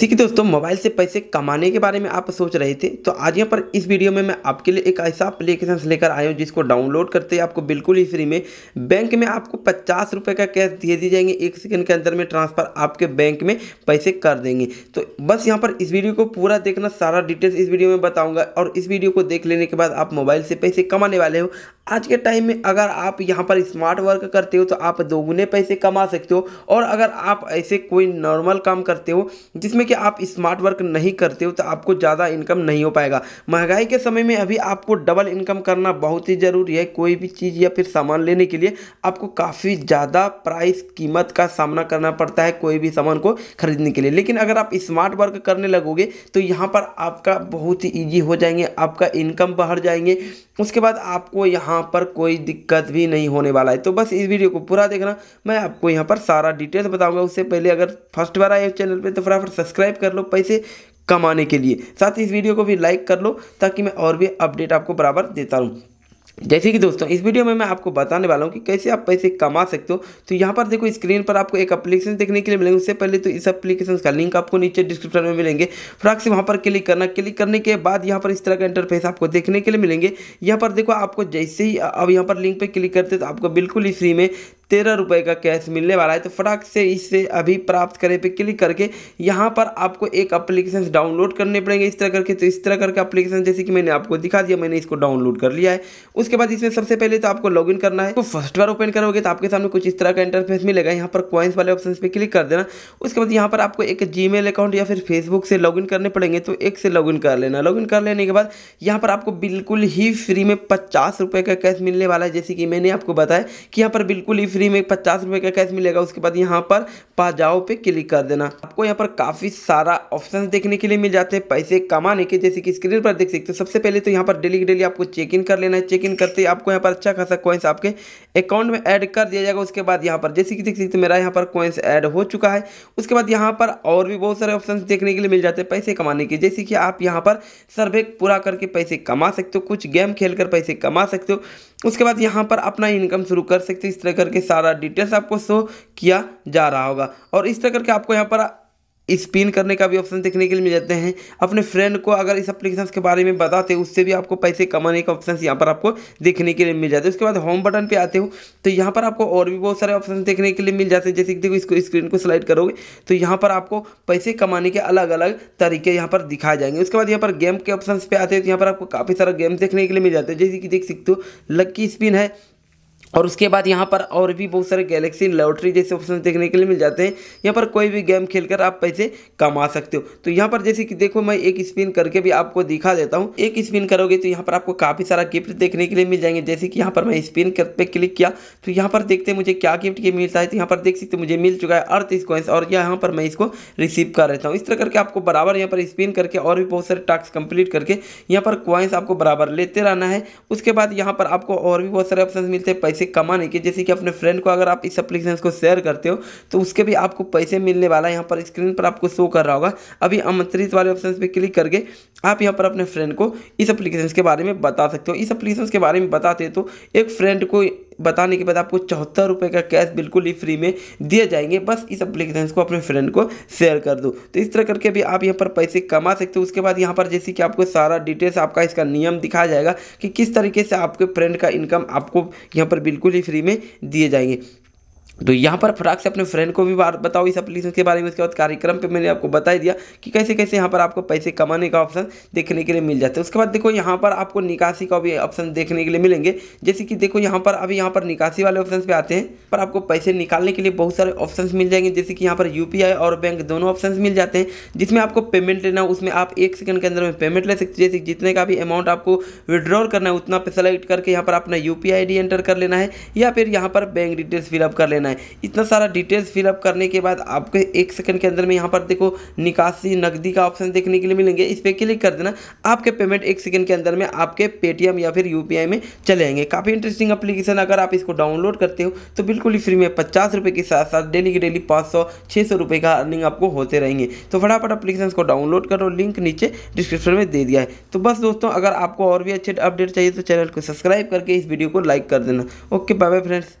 ठीक है दोस्तों, मोबाइल से पैसे कमाने के बारे में आप सोच रहे थे तो आज यहाँ पर इस वीडियो में मैं आपके लिए एक ऐसा अप्लीकेशन लेकर आया हूँ जिसको डाउनलोड करते ही आपको बिल्कुल ही फ्री में बैंक में आपको पचास रुपये का कैश दे दी जाएँगे। एक सेकंड के अंदर में ट्रांसफ़र आपके बैंक में पैसे कर देंगे। तो बस यहाँ पर इस वीडियो को पूरा देखना, सारा डिटेल्स इस वीडियो में बताऊँगा और इस वीडियो को देख लेने के बाद आप मोबाइल से पैसे कमाने वाले हो। आज के टाइम में अगर आप यहाँ पर स्मार्ट वर्क करते हो तो आप दोगुने पैसे कमा सकते हो और अगर आप ऐसे कोई नॉर्मल काम करते हो, जिसमें कि आप स्मार्ट वर्क नहीं करते हो तो आपको ज़्यादा इनकम नहीं हो पाएगा। महँगाई के समय में अभी आपको डबल इनकम करना बहुत ही ज़रूरी है कोई भी चीज़ या फिर सामान लेने के लिए। आपको काफ़ी ज़्यादा प्राइस कीमत का सामना करना पड़ता है कोई भी सामान को खरीदने के लिए। लेकिन अगर आप स्मार्ट वर्क करने लगोगे तो यहाँ पर आपका बहुत ही ईजी हो जाएँगे, आपका इनकम बढ़ जाएँगे। उसके बाद आपको यहाँ पर कोई दिक्कत भी नहीं होने वाला है। तो बस इस वीडियो को पूरा देखना। मैं आपको यहाँ पर सारा डिटेल्स बताऊँगा। उससे पहले अगर फ़र्स्ट बार आए चैनल पर तो फटाफट सब्सक्राइब कर लो पैसे कमाने के लिए। साथ ही इस वीडियो को भी लाइक कर लो ताकि मैं और भी अपडेट आपको बराबर देता रहूँ। जैसे कि दोस्तों, इस वीडियो में मैं आपको बताने वाला हूँ कि कैसे आप पैसे कमा सकते हो। तो यहाँ पर देखो स्क्रीन पर आपको एक एप्लीकेशन देखने के लिए मिलेंगे। उससे पहले तो इस एप्लीकेशन का लिंक आपको नीचे डिस्क्रिप्शन में मिलेंगे। फ्राक से वहाँ पर क्लिक करना। क्लिक करने के बाद यहाँ पर इस तरह का इंटरफेस आपको देखने के लिए मिलेंगे। यहाँ पर देखो, आपको जैसे ही, अब यहाँ पर लिंक पर क्लिक करते तो आपको बिल्कुल ही फ्री में तेरह रुपये का कैश मिलने वाला है। तो फटाक से इसे अभी प्राप्त करें पे क्लिक करके। यहाँ पर आपको एक अप्लीकेशन डाउनलोड करने पड़ेंगे इस तरह करके। तो इस तरह करके अप्लीकेशन जैसे कि मैंने आपको दिखा दिया, मैंने इसको डाउनलोड कर लिया है। उसके बाद इसमें सबसे पहले तो आपको लॉगिन करना है। तो फ़र्स्ट बार ओपन करोगे तो आपके सामने कुछ इस तरह का इंटरफेस मिलेगा। यहाँ पर कॉइन्स वाले ऑप्शन पर क्लिक कर देना। उसके बाद यहाँ पर आपको एक जी अकाउंट या फिर फेसबुक से लॉगिन करने पड़ेंगे। तो एक से लॉगिन कर लेना। लॉगिन कर लेने के बाद यहाँ पर आपको बिल्कुल ही फ्री में पचास रुपये का कैश मिलने वाला है। जैसे कि मैंने आपको बताया कि यहाँ पर बिल्कुल ही फ्री में पचास रुपये का कैश मिलेगा, उसके बाद यहाँ पर पा जाओ पे क्लिक कर देना। आपको यहाँ पर काफ़ी सारा ऑप्शन देखने के लिए मिल जाते हैं, पैसे कमाने के, जैसे कि स्क्रीन पर देख सकते हो। सबसे पहले तो यहाँ पर डेली डेली आपको चेक इन कर लेना है। चेक इन करते आपको यहाँ पर अच्छा खासा कॉइन्स आपके अकाउंट में ऐड कर दिया जाएगा। उसके बाद यहाँ पर जैसे कि देख सकते मेरा यहाँ पर कॉइन्स ऐड हो चुका है। उसके बाद यहाँ पर और भी बहुत सारे ऑप्शन देखने के लिए मिल जाते हैं, पैसे कमाने के। जैसे कि आप यहाँ पर सर्वे पूरा करके पैसे कमा सकते हो, कुछ गेम खेल पैसे कमा सकते हो। उसके बाद यहाँ पर अपना इनकम शुरू कर सकते हो, इस तरह करके सारा डिटेल्स आपको शो किया जा रहा होगा। और इस तरह करके आपको यहाँ पर स्पिन करने का भी ऑप्शन देखने के लिए मिल जाते हैं। अपने फ्रेंड को अगर इस एप्लीकेशन के बारे में बताते हो, उससे भी आपको पैसे कमाने का ऑप्शन यहाँ पर आपको देखने के लिए मिल जाते हैं। उसके बाद होम बटन पे आते हो तो यहाँ पर आपको और भी बहुत सारे ऑप्शन देखने के लिए मिल जाते हैं। जैसे कि देखो, इसको स्क्रीन को स्लाइड करोगे तो यहाँ पर आपको पैसे कमाने के अलग अलग तरीके यहाँ पर दिखाए जाएँगे। उसके बाद यहाँ पर गेम के ऑप्शन पे आते हैं तो यहाँ पर आपको काफ़ी सारा गेम देखने के लिए मिल जाते हैं। जैसे कि देख सकते हो लक्की स्पिन है और उसके बाद यहाँ पर और भी बहुत सारे गैलेक्सी लॉटरी जैसे ऑप्शन देखने के लिए मिल जाते हैं यहाँ पर कोई भी गेम खेलकर आप पैसे कमा सकते हो तो यहाँ पर जैसे कि देखो मैं एक स्पिन करके भी आपको दिखा देता हूँ एक स्पिन करोगे तो यहाँ पर आपको काफ़ी सारा गिफ्ट देखने के लिए मिल जाएँगे जैसे कि यहाँ पर मैं स्पिन कर पे क्लिक किया तो यहाँ पर देखते मुझे क्या गिफ्ट के मिलता है तो यहाँ पर देख सकते मुझे मिल चुका है अर्थ इस कॉइंस और यहाँ पर मैं इसको रिसीव कर रहता हूँ इस तरह करके आपको बराबर यहाँ पर स्पिन करके और भी बहुत सारे टास्क कंप्लीट करके यहाँ पर कॉइन्स आपको बराबर लेते रहना है उसके बाद यहाँ पर आपको और भी बहुत सारे ऑप्शन मिलते हैं पैसे कमाने के, जैसे कि अपने फ्रेंड को अगर आप इस एप्लीकेशन को शेयर करते हो तो उसके भी आपको पैसे मिलने वाला है। यहाँ पर स्क्रीन पर आपको शो कर रहा होगा। अभी आमंत्रित वाले ऑप्शन पर क्लिक करके आप यहाँ पर अपने फ्रेंड को इस एप्लीकेशन के बारे में बता सकते हो। इस एप्लीकेशन के बारे में बताते तो एक फ्रेंड को बताने के बाद आपको चौहत्तर रुपये का कैश बिल्कुल ही फ्री में दिए जाएँगे। बस इस अप्लीकेशन को अपने फ्रेंड को शेयर कर दो। तो इस तरह करके भी आप यहाँ पर पैसे कमा सकते हो। उसके बाद यहाँ पर जैसे कि आपको सारा डिटेल्स आपका इसका नियम दिखाया जाएगा कि किस तरीके से आपके फ्रेंड का इनकम आपको यहाँ पर बिल्कुल ही फ्री में दिए जाएँगे। तो यहाँ पर फटाक से अपने फ्रेंड को भी बात बताओ इस एप्लीकेशन के बारे में, उसके बाद कार्यक्रम पे मैंने आपको बता दिया कि कैसे कैसे यहाँ पर आपको पैसे कमाने का ऑप्शन देखने के लिए मिल जाता है। उसके बाद देखो यहाँ पर आपको निकासी का भी ऑप्शन देखने के लिए मिलेंगे। जैसे कि देखो यहाँ पर, अभी यहाँ पर निकासी वाले ऑप्शन पे आते हैं। पर आपको पैसे निकालने के लिए बहुत सारे ऑप्शन मिल जाएँगे। जैसे कि यहाँ पर यू और बैंक दोनों ऑप्शन मिल जाते हैं, जिसमें आपको पेमेंट लेना, उसमें आप एक सेकंड के अंदर में पेमेंट ले सकते जैसे जितने का भी अमाउंट आपको विड्रॉल करना है, उतना पे सेलेक्ट करके यहाँ पर अपना यू पी एंटर कर लेना है, या फिर यहाँ पर बैंक डिटेल्स फिलअप कर लेना है। इतना सारा डिटेल्स फिलअप करने के बाद आपको एक सेकंड के अंदर में यहाँ पर देखो, निकासी, नकदी का ऑप्शन देखने के लिए मिलेंगे। इस पर क्लिक कर देना। आपके पेमेंट एक सेकंड के अंदर में आपके पेटीएम या फिर यू में चले जाएँगे काफ़ी इंटरेस्टिंग अपलीकेशन अगर आप इसको डाउनलोड करते हो तो बिल्कुल ही फ्री में पचास के साथ साथ डेली की डेली पाँच सौ छः सौ का अर्निंग आपको होते रहेंगे। तो फटाफट अपलीकेशन को डाउनलोड करो। लिंक नीचे डिस्क्रिप्शन में दे दिया है। तो बस दोस्तों, अगर आपको और भी अच्छे अपडेट चाहिए तो चैनल को सब्सक्राइब करके इस वीडियो को लाइक कर देना। Okay bye bye friends